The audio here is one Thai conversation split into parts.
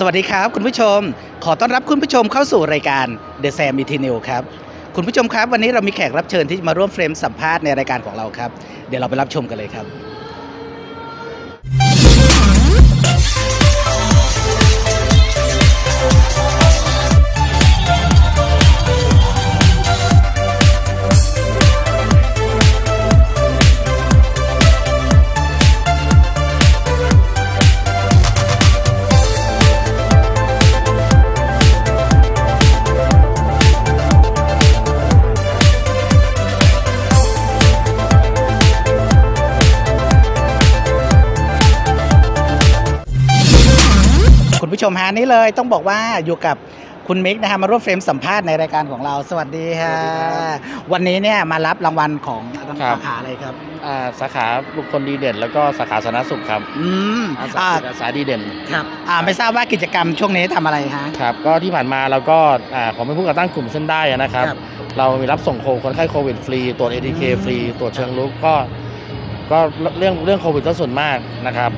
สวัสดีครับคุณผู้ชม ขอต้อนรับคุณผู้ชมเข้าสู่รายการ The Sam e t i n e w ครับ คุณผู้ชมครับ วันนี้เรามีแขกรับเชิญที่มาร่วมเฟรมสัมภาษณ์ในรายการของเราครับ เดี๋ยวเราไปรับชมกันเลยครับ ผู้ชมฮะนี่เลยต้องบอกว่าอยู่กับคุณมิกนะฮะมาร่วมเฟรมสัมภาษณ์ในรายการของเราสวัสดีฮะสวัสดีครับวันนี้เนี่ยมารับรางวัลของครับสาขาอะไรครับอ่าสาขาบุคคลดีเด่น แล้วก็สาขาสาธารณสุขครับอืมอาสาอ่าจิตอาสาดีเด่นครับอ่าไม่ทราบว่ากิจกรรมช่วงนี้ทำอะไรฮะครับก็ที่ผ่านมาเราก็อ่าผมเป็นผู้ก่อตั้งกลุ่มเส้นได้นะครับครับเรามีรับส่งโคคนไข้โควิดฟรีตรวจ ATK อืมฟรีตรวจเชิงลุกก็ ก็เรื่องเรื่องโควิดก็ส่วนมากนะครับ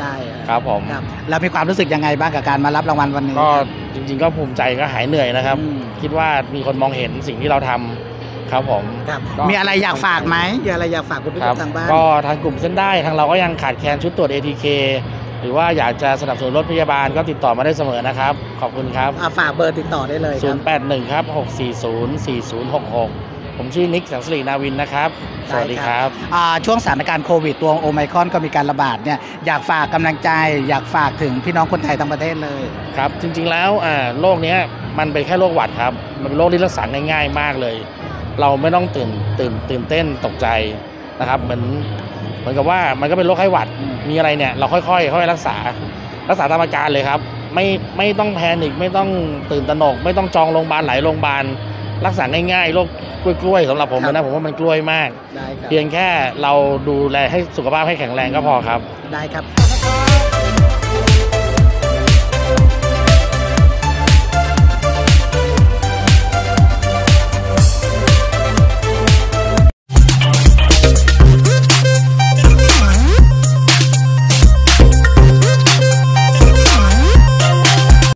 ได้ฮะครับผมครับเรามีความรู้สึกยังไงบ้างกับการมารับรางวัลวันนี้ ก็จริง ๆ ก็ภูมิใจก็หายเหนื่อยนะครับอืมคิดว่ามีคนมองเห็นสิ่งที่เราทำครับผมครับก็มีอะไรอยากฝากไหมมีอะไรอยากฝากคุณผู้คชรับมทางบ้านก็ทางกลุ่มเส้นได้ทางเราก็ยังขาดแคลนชุดตรวจ ATK หรือว่าอยากจะสนับสนุนรถพยาบาลก็ติดต่อมาได้เสมอนะครับ ขอบคุณครับอ่าฝากเบอร์ติดต่อได้เลยครับ081ครับ640 4066 ผมชื่อนิกสังสลีนาวินนะครับ สวัสดีครับอ่าช่วงสถานการณ์โควิดตัวโอไมครอนก็มีการระบาดเนี่ยอยากฝากกำลังใจ อยากฝากถึงพี่น้องคนไทยทั้งประเทศเลยครับ จริงๆแล้วอ่าโรคเนี้ยมันเป็นแค่โรคหวัดครับ มันเป็นโรคที่รักษาง่ายๆมากเลย เราไม่ต้องตื่นตื่นตื่นเต้นตกใจนะครับเหมือนเหมือนกับว่ามันก็เป็นโรคไข้หวัดอืมมีอะไรเนี่ยเราค่อยๆค่อยๆรักษา รักษาตามอาการเลยครับ ไม่ไม่ต้องแพนิคไม่ต้องตื่นตระหนก ไม่ต้องจองโรงพยาบาลหลายโรงพยาบาล รักษาง่ายๆโรคกล้วยๆสำหรับผมนะผมว่ามันกล้วยมาก ได้ครับ เพียงแค่เราดูแลให้สุขภาพให้แข็งแรงก็พอครับ ได้ครับ